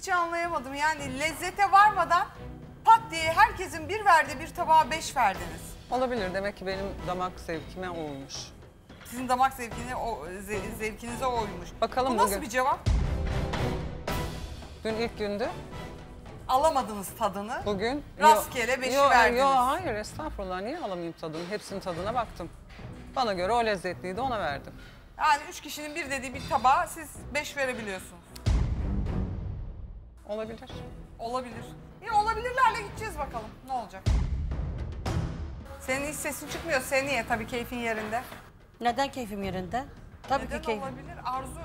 hiç anlayamadım. Yani lezzete varmadan pat diye herkesin bir verdiği bir tabağa beş verdiniz. Olabilir. Demek ki benim damak zevkime uymuş. Sizin damak zevkine, o, ze- zevkinize oymuş. Bakalım Bu nasıl bugün. bir cevap? Dün ilk gündü. Alamadınız tadını. Bugün... Rastgele beşi yo, verdiniz. Yo, hayır estağfurullah. Niye alamayayım tadını? Hepsinin tadına baktım. Bana göre o lezzetliydi ona verdim. Yani üç kişinin bir dediği bir tabağa siz beş verebiliyorsunuz. Olabilir. Olabilir. İyi olabilirlerle gideceğiz bakalım. Ne olacak? Senin hiç sesin çıkmıyor. Seniye tabii keyfin yerinde. Neden keyfim yerinde? Tabii Neden ki keyfim. olabilir? Arzu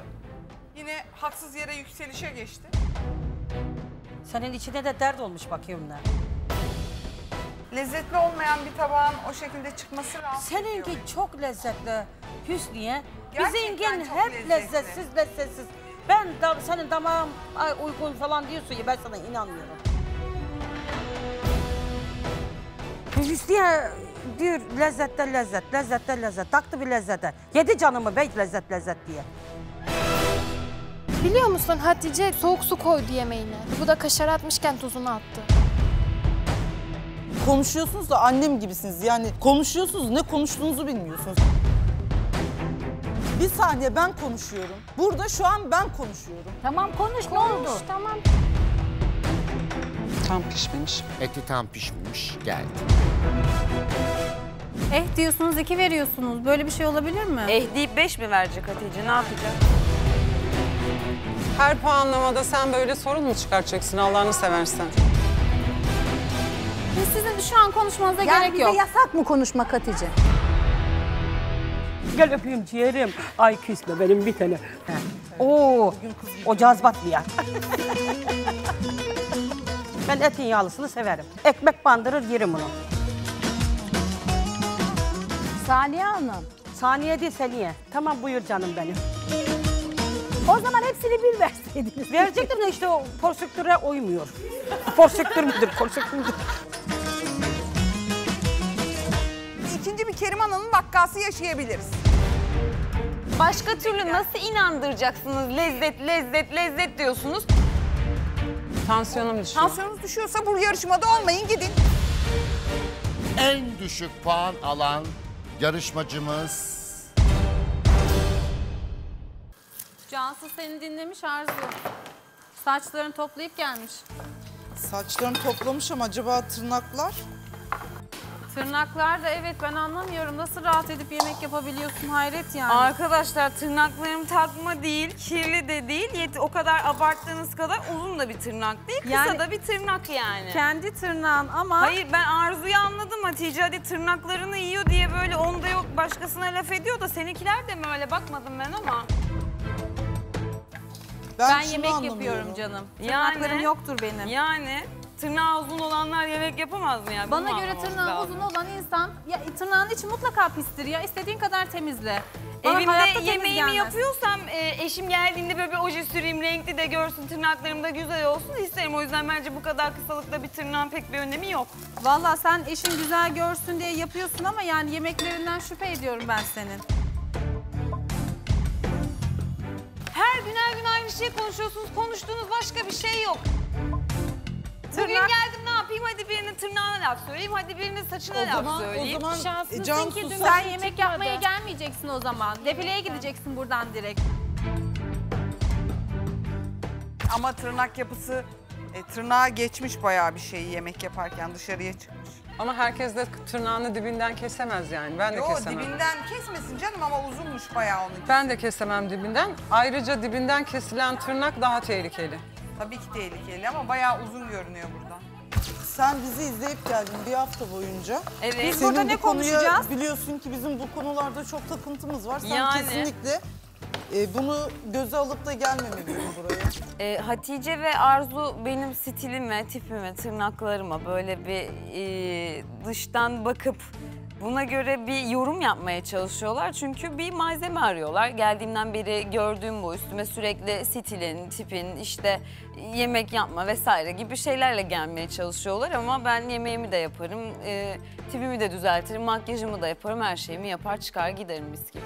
yine haksız yere yükselişe geçti. Senin içine de dert olmuş bakıyorum ben. Lezzetli olmayan bir tabağın o şekilde çıkması rahatsız Seninki çok lezzetli Hüsniye. Gerçekten Bizimkin çok hep lezzetli. lezzetsiz lezzetsiz. Ben da, senin damağın ay, uygun falan diyorsun ya ben sana inanmıyorum. Hüsniye diyor lezzetten lezzet, lezzetten lezzet. Taktı bir lezzete. Yedi canımı bey lezzet lezzet diye. Biliyor musun Hatice soğuk su koydu yemeğine. Bu da kaşar atmışken tuzunu attı. Konuşuyorsunuz da annem gibisiniz. Yani konuşuyorsunuz ne konuştuğunuzu bilmiyorsunuz. Bir saniye ben konuşuyorum. Burada şu an ben konuşuyorum. Tamam konuş, ne oldu? Tamam. Tam pişmemiş. Eti tam pişmemiş geldi. Eh diyorsunuz iki veriyorsunuz. Böyle bir şey olabilir mi? Eh deyip beş mi verecek Hatice? Ne yapacak? Her puanlamada sen böyle sorun mu çıkartacaksın Allah'ını seversen? Biz sizin şu an konuşmanıza gerek yok. yasak mı konuşmak Hatice? Gel öpeyim ciğerim. Ay küsme benim bir tane. Oo, o cazbat bir yer. ben etin yağlısını severim. Ekmek bandırır yerim bunu. Saniye Hanım. Saniye değil seniye. Tamam buyur canım benim. O zaman hepsini bir verseydiniz. Verecektim de işte o porsiktüre uymuyor. Porsiktür müdür, porsiktür müdür? İkinci bir Keriman Hanım vakası yaşayabiliriz. Başka türlü nasıl inandıracaksınız? Lezzet, lezzet, lezzet diyorsunuz. Tansiyonum düşüyor. Tansiyonunuz düşüyorsa bu yarışmada olmayın gidin. En düşük puan alan yarışmacımız Cansu seni dinlemiş Arzu. Saçlarını toplayıp gelmiş. Saçlarını toplamışım acaba tırnaklar? Tırnaklar da evet ben anlamıyorum. Nasıl rahat edip yemek yapabiliyorsun hayret yani. Arkadaşlar tırnaklarım takma değil, kirli de değil. Yet o kadar abarttığınız kadar uzun da bir tırnak değil, kısa Yani- da bir tırnak yani. Kendi tırnağın ama Hayır ben Arzu'yu anladım Hatice. Hadi tırnaklarını yiyor diye böyle onda yok başkasına laf ediyor da seninkiler de mi öyle bakmadım ben ama. ben şunu yemek anlamıyorum. yapıyorum canım. Yani- Tırnaklarım yoktur benim. Yani tırnağı uzun olanlar yemek yapamaz mı yani? Bana Bunu göre anlamamız tırnağı lazım. uzun olan insan ya tırnağın içi mutlaka pistir ya. İstediğin kadar temizle. Bana hayatta Evimde temiz yemeğimi gelmez. yapıyorsam e, eşim geldiğinde böyle bir oje süreyim, renkli de görsün, tırnaklarım da güzel olsun isterim. O yüzden bence bu kadar kısalıkta bir tırnağın pek bir önemi yok. Valla sen eşin güzel görsün diye yapıyorsun ama yani yemeklerinden şüphe ediyorum ben senin. Her gün her gün aynı şeyi konuşuyorsunuz, konuştuğunuz başka bir şey yok. Bugün Tırnak- geldim ne yapayım hadi birinin tırnağına laf söyleyeyim, hadi birinin saçına O laf zaman, o söyleyeyim. zaman Şanslısın ki Cansu dün sen- yemek yapmaya gelmeyeceksin o zaman. Defileye gideceksin buradan direkt. Ama tırnak yapısı e, tırnağa geçmiş bayağı bir şeyi yemek yaparken dışarıya çıkmış. Ama herkes de tırnağını dibinden kesemez yani. Ben de Yo kesemem. dibinden kesmesin canım ama uzunmuş bayağı onun. Ben de kesemem dibinden. Ayrıca dibinden kesilen tırnak daha tehlikeli. Tabii ki tehlikeli ama bayağı uzun görünüyor buradan. Sen bizi izleyip geldin bir hafta boyunca. Evet. Biz Senin burada bu ne konuya konuşacağız? biliyorsun ki bizim bu konularda çok takıntımız var. Sen Yani. kesinlikle e, bunu göze alıp da gelmemelisin buraya. Ee, Hatice ve Arzu benim stilime, tipime, tırnaklarıma böyle bir e, dıştan bakıp buna göre bir yorum yapmaya çalışıyorlar. Çünkü bir malzeme arıyorlar. Geldiğimden beri gördüğüm bu üstüme sürekli stilin, tipin, işte yemek yapma vesaire gibi şeylerle gelmeye çalışıyorlar. Ama ben yemeğimi de yaparım, e, tipimi de düzeltirim, makyajımı da yaparım, her şeyimi yapar çıkar giderim mis gibi.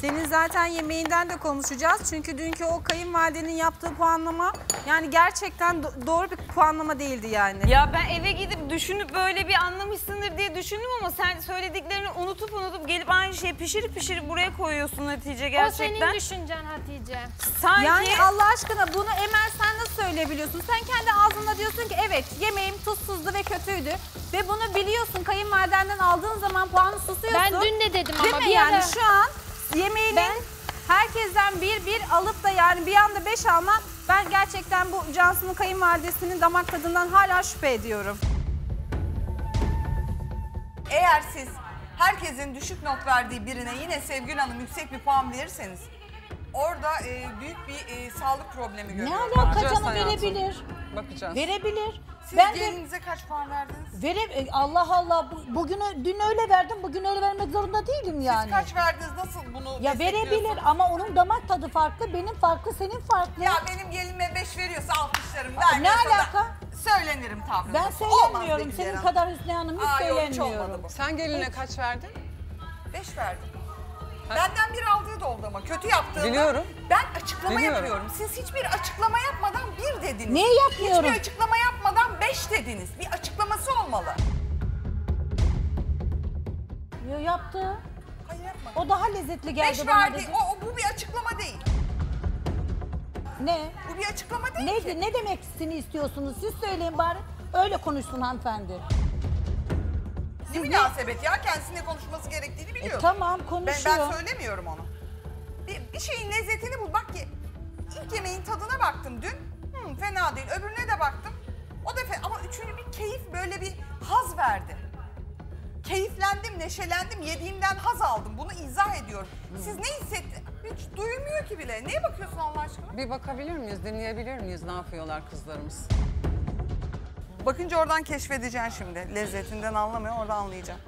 Senin zaten yemeğinden de konuşacağız. Çünkü dünkü o kayınvalidenin yaptığı puanlama yani gerçekten do- doğru bir puanlama değildi yani. Ya ben eve gidip düşünüp böyle bir anlamışsındır diye düşündüm ama sen söylediklerini unutup unutup gelip aynı şeyi pişirip pişirip buraya koyuyorsun Hatice O gerçekten. senin düşüncen Hatice. Sanki Yani Allah aşkına bunu Emel sen nasıl söyleyebiliyorsun? Sen kendi ağzınla diyorsun ki evet yemeğim tuzsuzdu ve kötüydü. Ve bunu biliyorsun kayınvalidenden aldığın zaman puanı susuyorsun. Ben dün de dedim Değil ama mi bir yani ara... şu an yemeğinin herkesten bir bir alıp da yani bir anda beş alman ben gerçekten bu Cansu'nun kayınvalidesinin damak tadından hala şüphe ediyorum. Eğer siz herkesin düşük not verdiği birine yine Sevgül Hanım yüksek bir puan verirseniz orada e, büyük bir e, sağlık problemi Ne görüyorum. alaka Bakacağız canım hayatım. verebilir. Bakacağız. Verebilir. Siz ben de gelininize kaç puan verdiniz? vere e, Allah Allah bu- bugün ö- dün öyle verdim. Bugün öyle vermek zorunda değilim yani. Siz kaç verdiniz? Nasıl bunu Ya verebilir destekliyorsunuz? ama onun damak tadı farklı, benim farklı, senin farklı. Ya benim gelinime 5 veriyorsa alkışlarım. Aa, ne vermiyorsa da alaka? Söylenirim tavrım. ben Olmaz söylemiyorum. Senin Hanım. kadar Hüsnü Hanım hiç Aa, yok, hiç söylemiyorum. olmadı bu. Sen geline kaç verdin? 5 verdim. Benden bir aldığı da oldu ama kötü yaptığında Biliyorum. ben açıklama Biliyorum. yapıyorum. Siz hiçbir açıklama yapmadan bir dediniz. Niye yapmıyorum? Hiçbir açıklama yapmadan beş dediniz. Bir açıklaması olmalı. Yo, yaptı. Hayır yapmadım. O daha lezzetli geldi Beş bana verdi. dedi. O, o, bu bir açıklama değil. Ne? Bu bir açıklama değil Ne, ki. ne demek istini istiyorsunuz? Siz söyleyin bari. Öyle konuşsun hanımefendi. Ne münasebet ya kendisine konuşması gerektiğini E, biliyor. tamam ben, konuşuyor. ben söylemiyorum onu. Bir, bir şeyin lezzetini bul. Bak ki ilk yemeğin tadına baktım dün. Hmm, fena değil. Öbürüne de baktım. O da ama üçüncü bir keyif böyle bir haz verdi. Keyiflendim, neşelendim, yediğimden haz aldım. Bunu izah ediyorum. Siz ne hissettiniz? Hiç duymuyor ki bile. Neye bakıyorsun Allah aşkına? Bir bakabilir miyiz, dinleyebilir miyiz ne yapıyorlar kızlarımız? Bakınca oradan keşfedeceksin şimdi. Lezzetinden anlamıyor, orada anlayacaksın.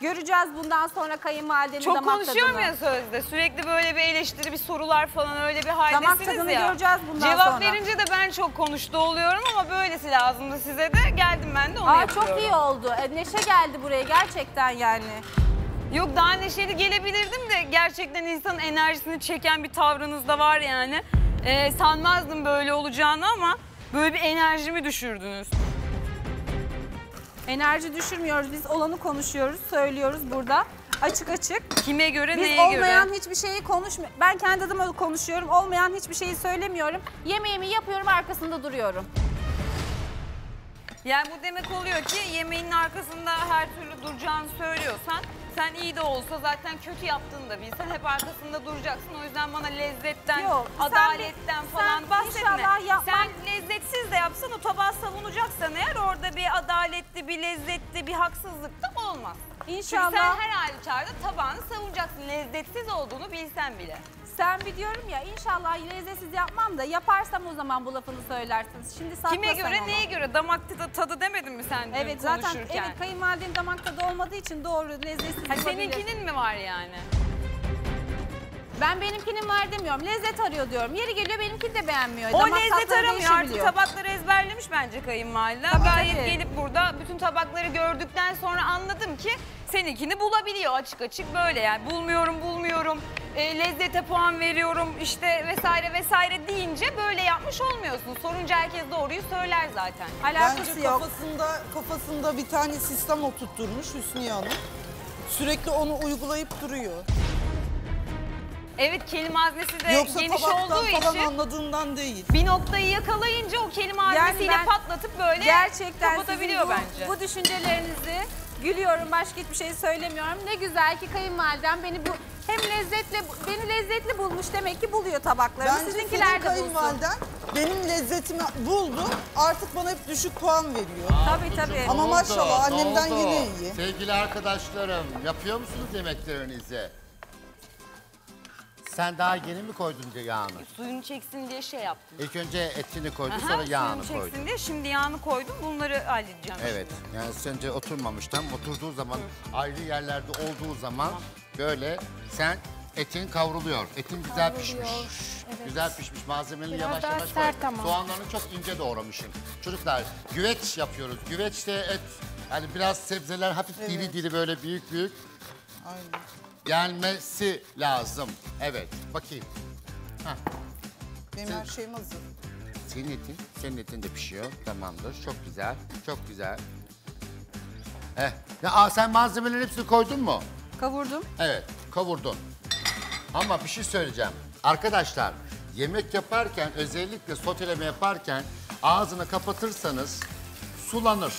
Göreceğiz bundan sonra kayınvalidenin çok damak konuşuyorum tadını. ya sözde. Sürekli böyle bir eleştiri, bir sorular falan öyle bir haldesiniz tadını ya. göreceğiz bundan Cevap sonra. verince de ben çok konuştu oluyorum ama böylesi lazımdı size de. Geldim ben de onu Aa yapıyorum. çok iyi oldu. E, neşe geldi buraya gerçekten yani. Yok daha neşeli gelebilirdim de gerçekten insanın enerjisini çeken bir tavrınız da var yani. Ee, sanmazdım böyle olacağını ama böyle bir enerjimi düşürdünüz. Enerji düşürmüyoruz. Biz olanı konuşuyoruz, söylüyoruz burada. Açık açık. Kime göre Biz neye olmayan göre? hiçbir şeyi konuşmuyor. Ben kendi adıma konuşuyorum. Olmayan hiçbir şeyi söylemiyorum. Yemeğimi yapıyorum, arkasında duruyorum. Yani bu demek oluyor ki yemeğinin arkasında her türlü duracağını söylüyorsan sen iyi de olsa zaten kötü yaptığını da bilsen hep arkasında duracaksın. O yüzden bana lezzetten, Yok, sen adaletten bir- falan sen bahsetme. yapmak- Sen lezzetsiz de yapsan o tabağı savunacaksan eğer orada bir adaletli, bir lezzetli, bir haksızlık da olmaz. Çünkü İnşallah. sen her halükarda tabağını savunacaksın. Lezzetsiz olduğunu bilsen bile. Sen bir diyorum ya inşallah lezzetsiz yapmam da yaparsam o zaman bu lafını söylersiniz. Şimdi Kime göre, onu. neye göre? Damak tadı, tadı demedin mi sen Evet zaten evet kayınvalidenin damak tadı olmadığı için doğru lezzetsiz Ha, seninkinin mi var yani? Ben benimkinin var demiyorum. Lezzet arıyor diyorum. Yeri geliyor benimkini de beğenmiyor. O Damak lezzet aramıyor artık tabakları ezberlemiş bence kayınvalide. Gayet tabii. gelip burada bütün tabakları gördükten sonra anladım ki seninkini bulabiliyor açık açık böyle yani. Bulmuyorum bulmuyorum, e, lezzete puan veriyorum işte vesaire vesaire deyince böyle yapmış olmuyorsun. Sorunca herkes doğruyu söyler zaten. Alakası Bence yok. kafasında kafasında bir tane sistem oturtturmuş Hüsnü Hanım. Sürekli onu uygulayıp duruyor. Evet kelime haznesi de Yoksa geniş tabaktan olduğu falan için anladığından değil. bir noktayı yakalayınca o kelime haznesiyle ben patlatıp böyle Gerçekten kapatabiliyor sizin bu, bence. bu düşüncelerinizi gülüyorum. Başka hiçbir şey söylemiyorum. Ne güzel ki kayınvalidem beni bu hem lezzetle beni lezzetli bulmuş demek ki buluyor tabaklarımı. Bence Sizinkiler senin de bulsun. kayınvaliden benim lezzetimi buldu. Artık bana hep düşük puan veriyor. Tabii tabii. Ama maşallah annemden yine iyi. Sevgili arkadaşlarım, yapıyor musunuz yemeklerinizi? Sen daha yeni mi koydun yağını? Suyunu çeksin diye şey yaptım. İlk önce etini koydun, Aha, sonra yağını suyunu koydun. çeksin diye şimdi yağını koydum. Bunları halledeceğim. Evet, yani sence oturmamış tam oturduğu zaman, ayrı yerlerde olduğu zaman böyle sen etin kavruluyor. Etin güzel pişmiş. Güzel pişmiş. Malzemeni Biraz yavaş daha yavaş sert koy. ama. Soğanlarını çok ince doğramışsın. Çocuklar güveç yapıyoruz. Güveçte et, yani biraz sebzeler hafif diri diri böyle büyük büyük. Aynen. Gelmesi lazım. Evet, bakayım. Benim her şeyim hazır. Senin etin, senin etin de pişiyor. Tamamdır. Çok güzel. Çok güzel. Eh. Ya, aa, sen malzemelerin hepsini koydun mu? Kavurdum. Evet, kavurdun. Ama bir şey söyleyeceğim. Arkadaşlar, yemek yaparken özellikle soteleme yaparken ağzını kapatırsanız sulanır.